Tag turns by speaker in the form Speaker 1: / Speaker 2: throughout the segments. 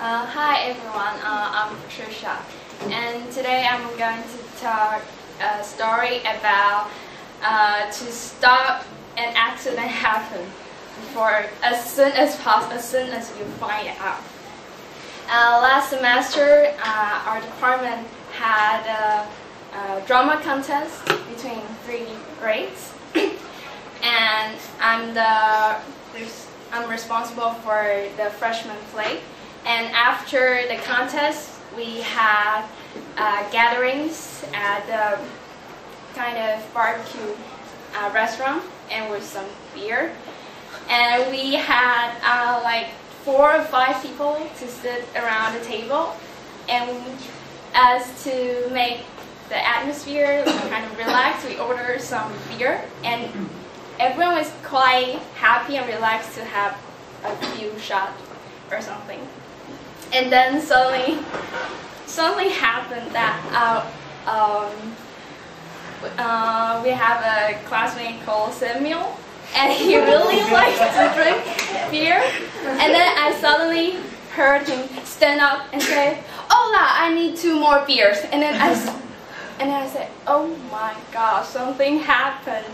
Speaker 1: Uh, hi everyone, uh, I'm Patricia, and today I'm going to tell a story about uh, to stop an accident happen before as soon as possible, as soon as you find it out. Uh, last semester, uh, our department had a, a drama contest between three grades, and I'm the I'm responsible for the freshman play. And after the contest, we had uh, gatherings at the kind of barbecue uh, restaurant and with some beer. And we had uh, like four or five people to sit around the table. And as to make the atmosphere kind of relaxed, we ordered some beer. And everyone was quite happy and relaxed to have a few shots or something. And then suddenly, suddenly happened that uh, um, uh, we have a classmate called Samuel, and he really likes to drink beer. And then I suddenly heard him stand up and say, "Hola, I need two more beers." And then I, and then I said, "Oh my God, something happened."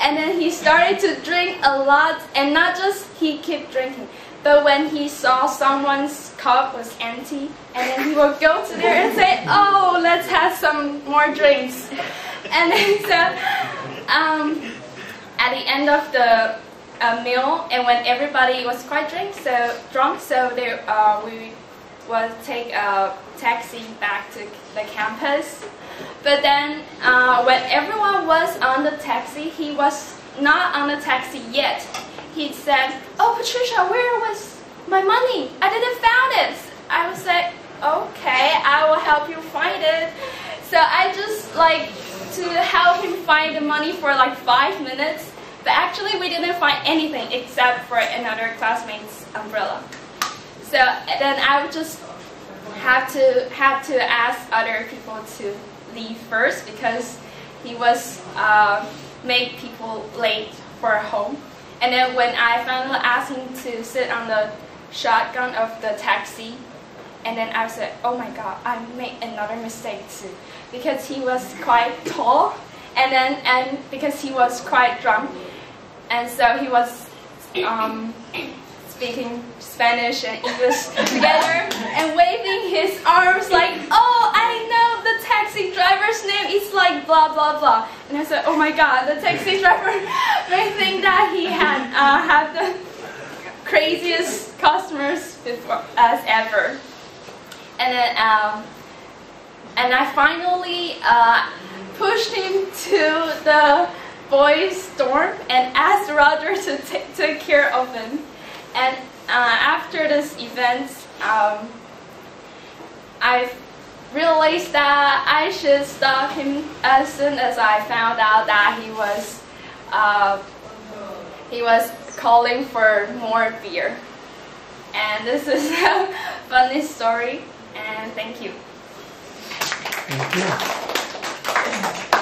Speaker 1: And then he started to drink a lot, and not just he kept drinking, but when he saw someone's cup was empty, and then he would go to there and say, "Oh, let's have some more drinks." And then so, um, at the end of the uh, meal, and when everybody was quite drunk, so drunk, so they uh, we would take a taxi back to the campus. But then, uh, when everyone was on the taxi, he was not on the taxi yet. He said, "Oh, Patricia, where was my money? I didn't found it." I was like, "Okay, I will help you find it." So I just like to help him find the money for like five minutes. But actually, we didn't find anything except for another classmate's umbrella. So then I would just have to have to ask other people to leave first because he was uh, make people late for home. And then when I finally asked him to sit on the shotgun of the taxi, and then I said, oh my god, I made another mistake too. Because he was quite tall, and then and because he was quite drunk, and so he was um, speaking Spanish and English together and waving his arms like, oh, I know the taxi driver's name is like blah blah blah. And I said, oh my god, the taxi driver may think that he had uh, had the craziest customers before ever. And then, um, and I finally uh, pushed him to the boys' dorm and asked Roger to take care of him. And uh, after this event, um, I realized that I should stop him as soon as I found out that he was uh, he was calling for more beer. And this is a funny story, and thank you.
Speaker 2: Thank you.